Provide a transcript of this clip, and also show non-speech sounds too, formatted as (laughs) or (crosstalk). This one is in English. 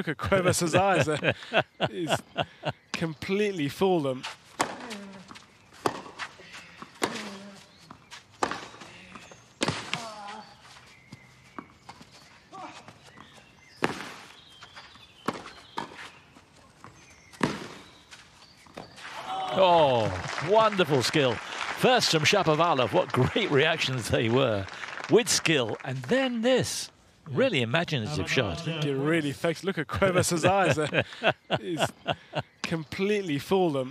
Look at Cuevas' eyes. Uh, he's completely fooled them. Oh, wonderful skill. First from Shapovalov, what great reactions they were. With skill, and then this. Really imaginative shot. (laughs) It really fakes. Look at Cuevas' eyes. He's completely fooled them.